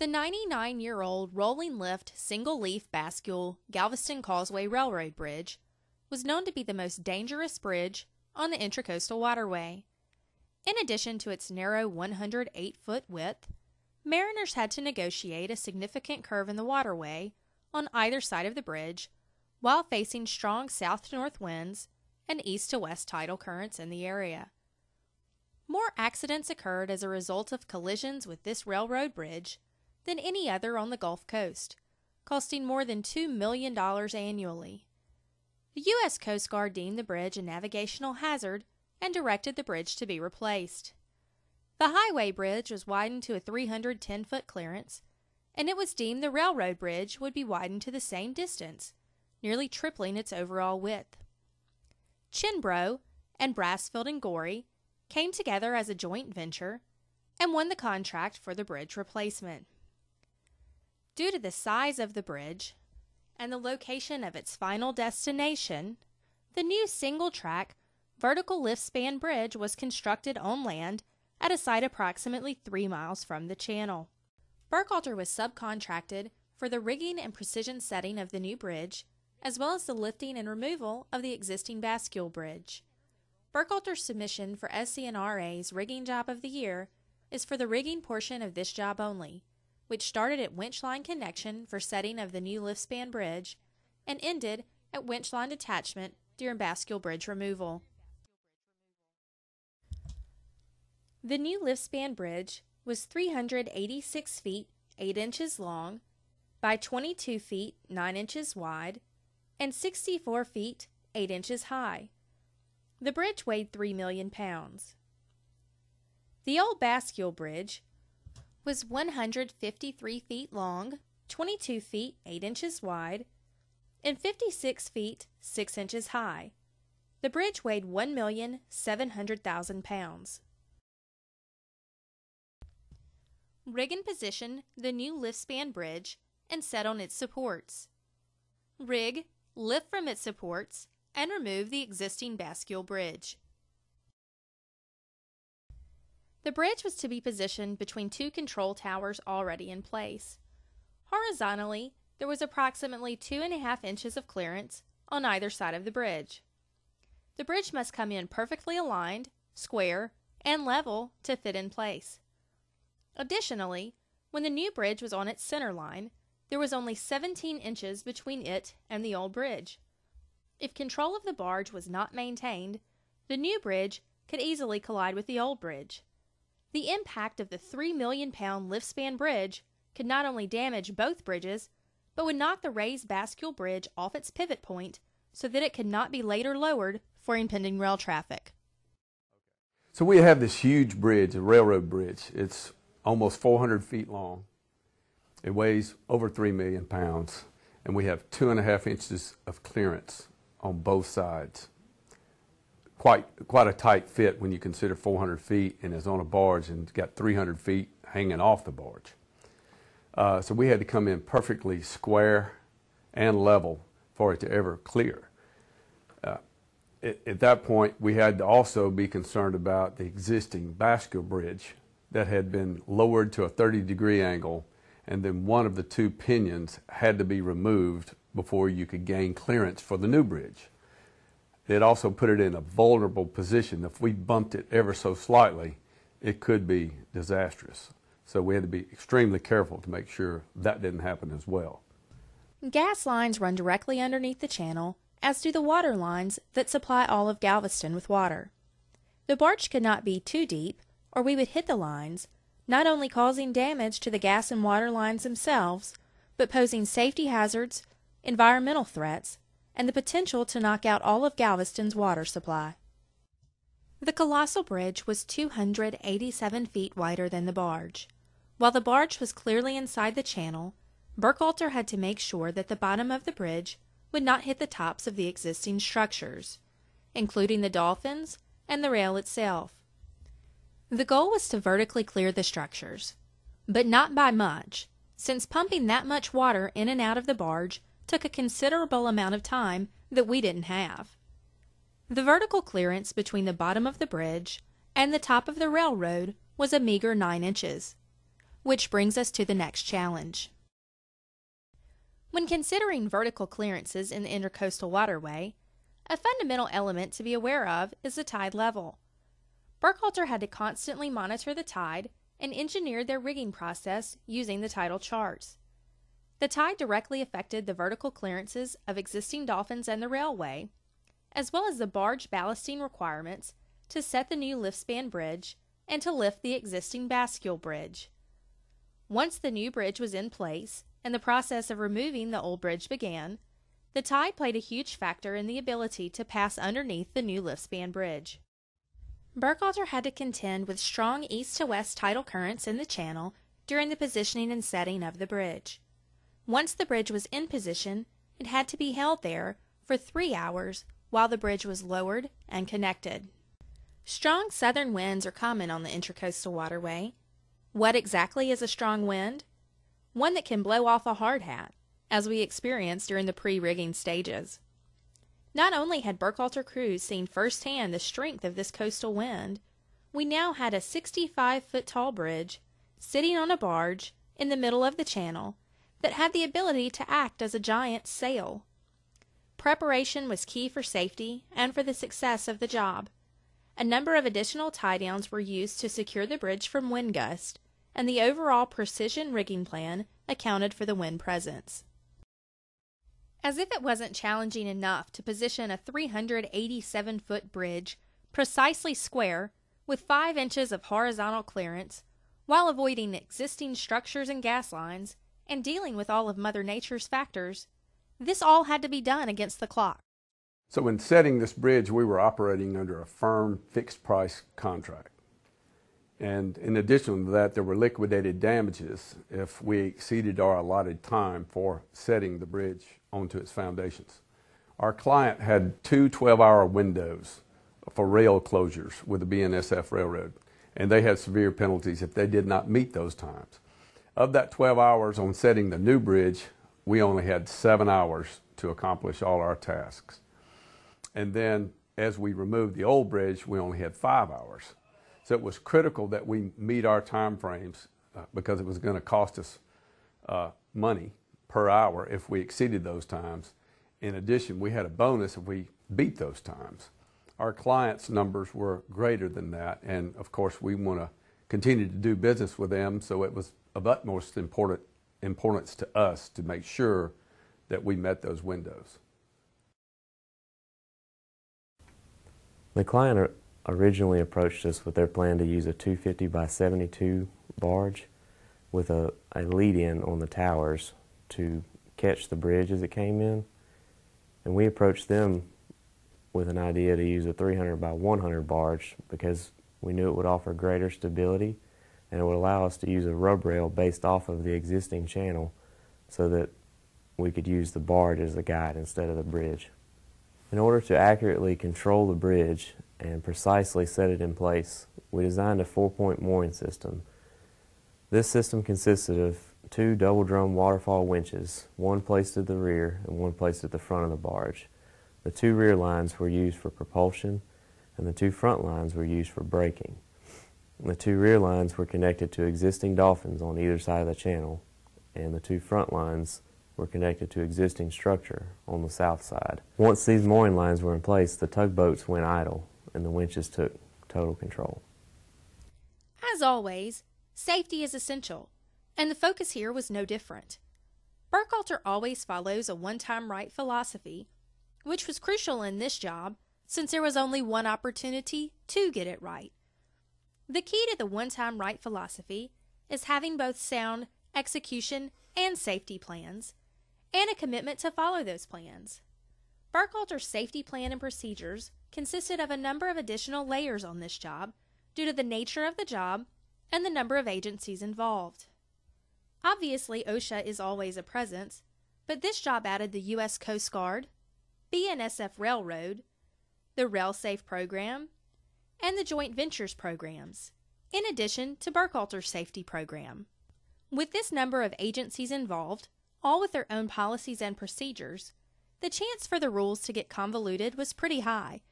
The 99 year old rolling lift single leaf bascule Galveston Causeway Railroad Bridge was known to be the most dangerous bridge on the Intracoastal Waterway. In addition to its narrow 108 foot width, mariners had to negotiate a significant curve in the waterway on either side of the bridge while facing strong south to north winds and east to west tidal currents in the area. More accidents occurred as a result of collisions with this railroad bridge than any other on the Gulf Coast, costing more than $2 million annually. The U.S. Coast Guard deemed the bridge a navigational hazard and directed the bridge to be replaced. The highway bridge was widened to a 310 foot clearance, and it was deemed the railroad bridge would be widened to the same distance, nearly tripling its overall width. Cianbro and Brasfield and Gorrie came together as a joint venture and won the contract for the bridge replacement. Due to the size of the bridge and the location of its final destination, the new single track vertical lift span bridge was constructed on land at a site approximately three miles from the channel. Burkhalter was subcontracted for the rigging and precision setting of the new bridge, as well as the lifting and removal of the existing bascule bridge. Burkhalter's submission for SC&RA's Rigging Job of the Year is for the rigging portion of this job only, which started at winch line connection for setting of the new lift span bridge and ended at winch line detachment during bascule bridge removal. The new lift span bridge was 386 feet 8 inches long by 22 feet 9 inches wide and 64 feet 8 inches high. The bridge weighed 3 million pounds. The old bascule bridge was 153 feet long, 22 feet 8 inches wide, and 56 feet 6 inches high. The bridge weighed 1,700,000 pounds. Rig and position the new lift span bridge and set on its supports. Rig, lift from its supports, and remove the existing bascule bridge. The bridge was to be positioned between two control towers already in place. Horizontally, there was approximately two and a half inches of clearance on either side of the bridge. The bridge must come in perfectly aligned, square, and level to fit in place. Additionally, when the new bridge was on its center line, there was only 17 inches between it and the old bridge. If control of the barge was not maintained, the new bridge could easily collide with the old bridge. The impact of the 3 million pound lift span bridge could not only damage both bridges, but would knock the raised bascule bridge off its pivot point so that it could not be later lowered for impending rail traffic. So we have this huge bridge, a railroad bridge. It's almost 400 feet long. It weighs over 3 million pounds, and we have two and a half inches of clearance on both sides quite quite a tight fit when you consider 400 feet and is on a barge and got 300 feet hanging off the barge. Uh, so we had to come in perfectly square and level for it to ever clear. Uh, at, at, that point, we had to also be concerned about the existing bascule bridge that had been lowered to a 30 degree angle, and then one of the two pinions had to be removed before you could gain clearance for the new bridge. It also put it in a vulnerable position. If we bumped it ever so slightly, it could be disastrous. So we had to be extremely careful to make sure that didn't happen as well. Gas lines run directly underneath the channel, as do the water lines that supply all of Galveston with water. The barge could not be too deep, or we would hit the lines, not only causing damage to the gas and water lines themselves, but posing safety hazards, environmental threats, and the potential to knock out all of Galveston's water supply. The colossal bridge was 287 feet wider than the barge. While the barge was clearly inside the channel, Burkhalter had to make sure that the bottom of the bridge would not hit the tops of the existing structures, including the dolphins and the rail itself. The goal was to vertically clear the structures, but not by much, since pumping that much water in and out of the barge took a considerable amount of time that we didn't have. The vertical clearance between the bottom of the bridge and the top of the railroad was a meager nine inches. Which brings us to the next challenge. When considering vertical clearances in the intercoastal waterway, a fundamental element to be aware of is the tide level. Burkhalter had to constantly monitor the tide and engineered their rigging process using the tidal charts. The tide directly affected the vertical clearances of existing dolphins and the railway, as well as the barge ballasting requirements to set the new lift span bridge and to lift the existing bascule bridge. Once the new bridge was in place and the process of removing the old bridge began, the tide played a huge factor in the ability to pass underneath the new lift span bridge. Burkhalter had to contend with strong east to west tidal currents in the channel during the positioning and setting of the bridge. Once the bridge was in position, it had to be held there for three hours while the bridge was lowered and connected. Strong southern winds are common on the Intracoastal Waterway. What exactly is a strong wind? One that can blow off a hard hat, as we experienced during the pre rigging stages. Not only had Burkhalter crews seen firsthand the strength of this coastal wind, we now had a 65 foot tall bridge sitting on a barge in the middle of the channel that had the ability to act as a giant sail. Preparation was key for safety and for the success of the job. A number of additional tie downs were used to secure the bridge from wind gust, and the overall precision rigging plan accounted for the wind presence. As if it wasn't challenging enough to position a 387 foot bridge precisely square with 5 inches of horizontal clearance while avoiding existing structures and gas lines and dealing with all of Mother Nature's factors, this all had to be done against the clock. So in setting this bridge, we were operating under a firm fixed price contract. And in addition to that, there were liquidated damages if we exceeded our allotted time for setting the bridge onto its foundations. Our client had two 12 hour windows for rail closures with the BNSF Railroad, and they had severe penalties if they did not meet those times. Of that 12 hours on setting the new bridge, we only had seven hours to accomplish all our tasks. And then as we removed the old bridge, we only had five hours. So it was critical that we meet our time frames uh, because it was going to cost us uh, money per hour if we exceeded those times. In addition, we had a bonus if we beat those times. Our clients' numbers were greater than that, and of course, we want to continue to do business with them, so it was of utmost important, importance to us to make sure that we met those windows. The client originally approached us with their plan to use a 250 by 72 barge with a, a lead in on the towers to catch the bridge as it came in. And we approached them with an idea to use a 300 by 100 barge because we knew it would offer greater stability and it would allow us to use a rub rail based off of the existing channel so that we could use the barge as a guide instead of the bridge. In order to accurately control the bridge and precisely set it in place, we designed a four-point mooring system. This system consisted of two double drum waterfall winches, one placed at the rear and one placed at the front of the barge. The two rear lines were used for propulsion and the two front lines were used for braking. The two rear lines were connected to existing dolphins on either side of the channel and the two front lines were connected to existing structure on the south side. Once these mooring lines were in place, the tugboats went idle and the winches took total control. As always, safety is essential, and the focus here was no different. Burkhalter always follows a one time right philosophy, which was crucial in this job since there was only one opportunity to get it right. The key to the one time right philosophy is having both sound execution and safety plans and a commitment to follow those plans. Burkhalter's safety plan and procedures consisted of a number of additional layers on this job due to the nature of the job and the number of agencies involved. Obviously, OSHA is always a presence, but this job added the U.S. Coast Guard, BNSF Railroad, the RailSafe program, and the Joint Ventures programs, in addition to Burkhalter's safety program. With this number of agencies involved, all with their own policies and procedures, the chance for the rules to get convoluted was pretty high.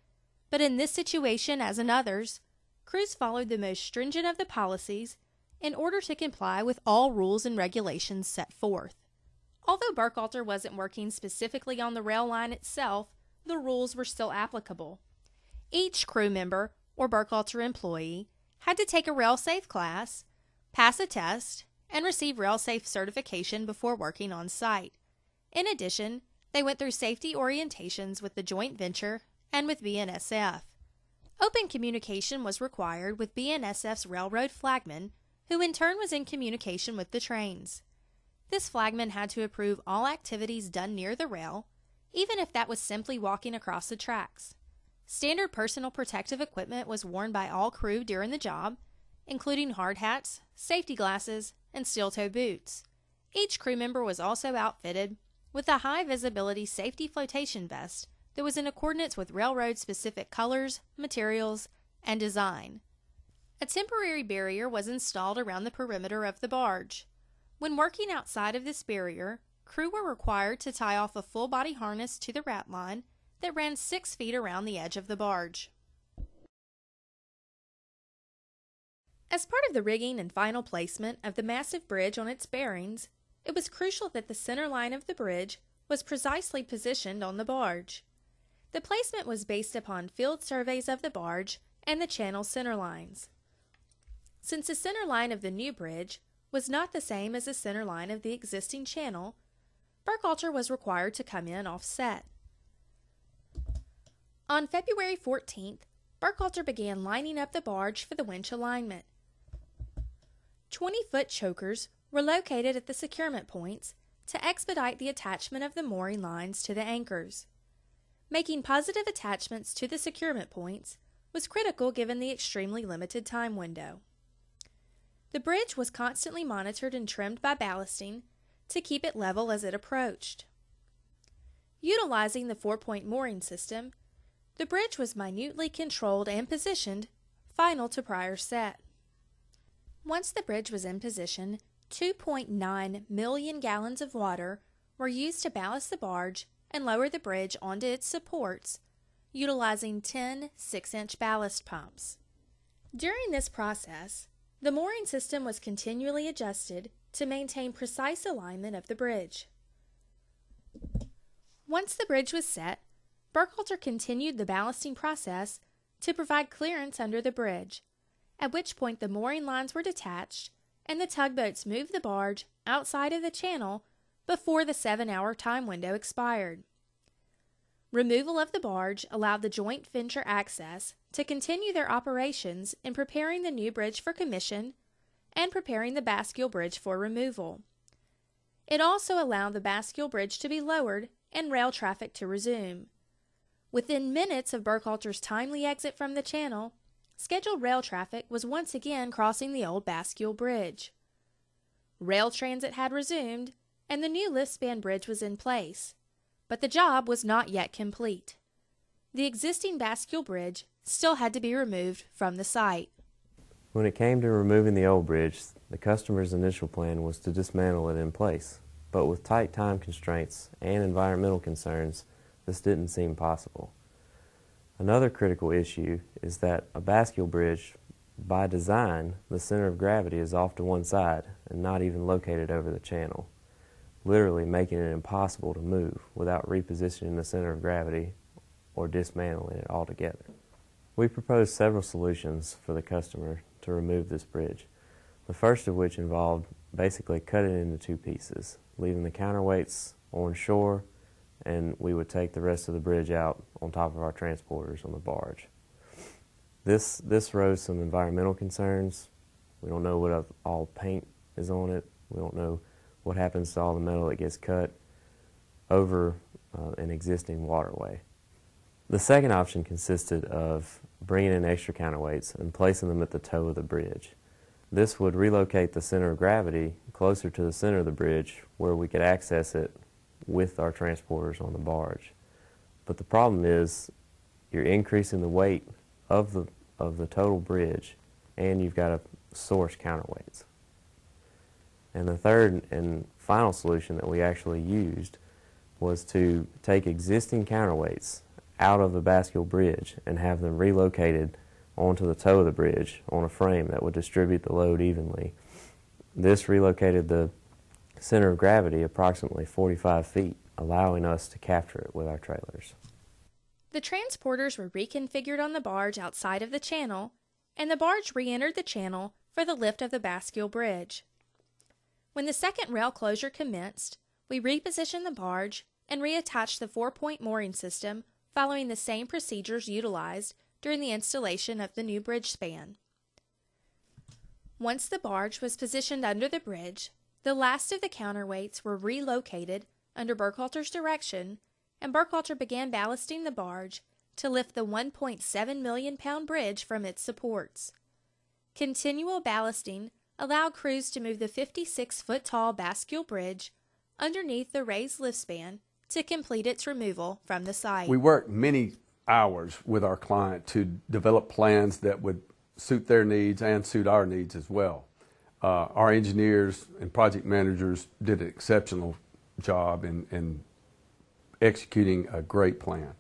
But in this situation, as in others, crews followed the most stringent of the policies in order to comply with all rules and regulations set forth. Although Burkhalter wasn't working specifically on the rail line itself, the rules were still applicable. Each crew member or Burkhalter employee had to take a rail-safe class, pass a test, and receive rail-safe certification before working on site. In addition, they went through safety orientations with the joint venture and with BNSF. Open communication was required with BNSF's railroad flagman, who in turn was in communication with the trains. This flagman had to approve all activities done near the rail, even if that was simply walking across the tracks. Standard personal protective equipment was worn by all crew during the job, including hard hats, safety glasses, and steel toe boots. Each crew member was also outfitted with a high visibility safety flotation vest that was in accordance with railroad specific colors, materials, and design. A temporary barrier was installed around the perimeter of the barge. When working outside of this barrier, crew were required to tie off a full body harness to the rat line that ran six feet around the edge of the barge. As part of the rigging and final placement of the massive bridge on its bearings, it was crucial that the center line of the bridge was precisely positioned on the barge. The placement was based upon field surveys of the barge and the channel center lines. Since the center line of the new bridge was not the same as the center line of the existing channel, Burkhalter was required to come in offset. On February 14th, Burkhalter began lining up the barge for the winch alignment. 20 foot chokers were located at the securement points to expedite the attachment of the mooring lines to the anchors. Making positive attachments to the securement points was critical given the extremely limited time window. The bridge was constantly monitored and trimmed by ballasting to keep it level as it approached. Utilizing the four point mooring system, the bridge was minutely controlled and positioned, final to prior set. Once the bridge was in position, 2.9 million gallons of water were used to ballast the barge and lower the bridge onto its supports, utilizing 10 6 inch ballast pumps. During this process, the mooring system was continually adjusted to maintain precise alignment of the bridge. Once the bridge was set, Burkhalter continued the ballasting process to provide clearance under the bridge, at which point the mooring lines were detached and the tugboats moved the barge outside of the channel before the seven hour time window expired. Removal of the barge allowed the joint venture access to continue their operations in preparing the new bridge for commission and preparing the Bascule Bridge for removal. It also allowed the Bascule Bridge to be lowered and rail traffic to resume. Within minutes of Burkhalter's timely exit from the channel, scheduled rail traffic was once again crossing the old Bascule Bridge. Rail transit had resumed, and the new lift span bridge was in place, but the job was not yet complete. The existing Bascule Bridge still had to be removed from the site. When it came to removing the old bridge, the customer's initial plan was to dismantle it in place, but with tight time constraints and environmental concerns, this didn't seem possible. Another critical issue is that a bascule bridge, by design, the center of gravity is off to one side and not even located over the channel, literally making it impossible to move without repositioning the center of gravity or dismantling it altogether. We proposed several solutions for the customer to remove this bridge, the first of which involved basically cutting it into two pieces, leaving the counterweights on shore and we would take the rest of the bridge out on top of our transporters on the barge. This, this rose some environmental concerns. We don't know what all paint is on it. We don't know what happens to all the metal that gets cut over uh, an existing waterway. The second option consisted of bringing in extra counterweights and placing them at the toe of the bridge. This would relocate the center of gravity closer to the center of the bridge where we could access it with our transporters on the barge. But the problem is you're increasing the weight of the, of the total bridge and you've got to source counterweights. And the third and final solution that we actually used was to take existing counterweights out of the Bascule Bridge and have them relocated onto the toe of the bridge on a frame that would distribute the load evenly This relocated the center of gravity approximately 45 feet, allowing us to capture it with our trailers. The transporters were reconfigured on the barge outside of the channel, and the barge re entered the channel for the lift of the Bascule Bridge. When the second rail closure commenced, we repositioned the barge and reattached the four point mooring system following the same procedures utilized during the installation of the new bridge span. Once the barge was positioned under the bridge, the last of the counterweights were relocated under Burkhalter's direction, and Burkhalter began ballasting the barge to lift the 1.7 million pound bridge from its supports. Continual ballasting allowed crews to move the 56 foot tall Bascule Bridge underneath the raised lift span to complete its removal from the site. We worked many hours with our client to develop plans that would suit their needs and suit our needs as well. Uh, our engineers and project managers did an exceptional job in, in executing a great plan.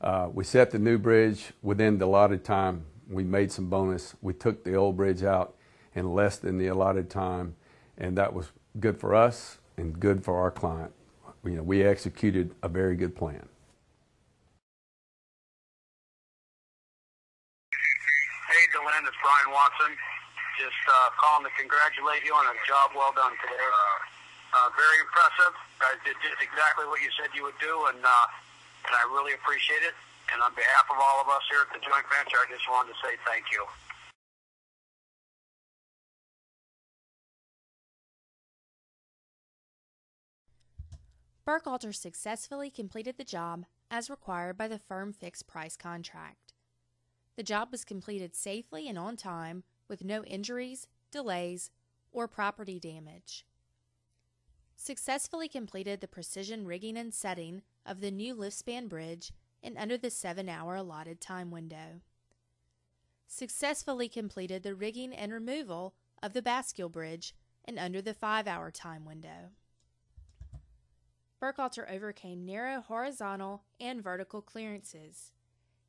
Uh, we set the new bridge within the allotted time. We made some bonus. We took the old bridge out in less than the allotted time, and that was good for us and good for our client. You know, we executed a very good plan. Hey, it's Brian Watson. Just uh, calling to congratulate you on a job well done today. Uh, very impressive. Guys did just exactly what you said you would do, and uh, and I really appreciate it. And on behalf of all of us here at the joint venture, I just wanted to say thank you. Burkhalter successfully completed the job as required by the firm fixed price contract. The job was completed safely and on time with no injuries, delays, or property damage. Successfully completed the precision rigging and setting of the new lift span bridge in under the seven hour allotted time window. Successfully completed the rigging and removal of the Bascule Bridge in under the five hour time window. Burkhalter overcame narrow horizontal and vertical clearances,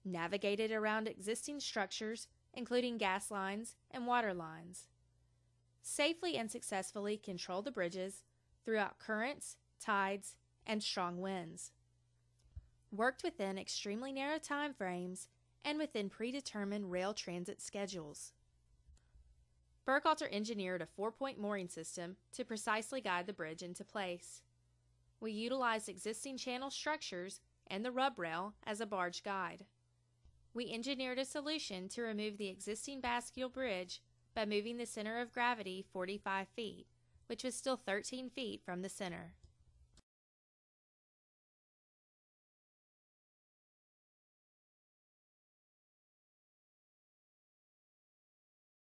navigated around existing structures, including gas lines and water lines, safely and successfully controlled the bridges throughout currents, tides, and strong winds, worked within extremely narrow time frames and within predetermined rail transit schedules. Burkhalter engineered a four point mooring system to precisely guide the bridge into place. We utilized existing channel structures and the rub rail as a barge guide. We engineered a solution to remove the existing Bascule Bridge by moving the center of gravity 45 feet, which was still 13 feet from the center.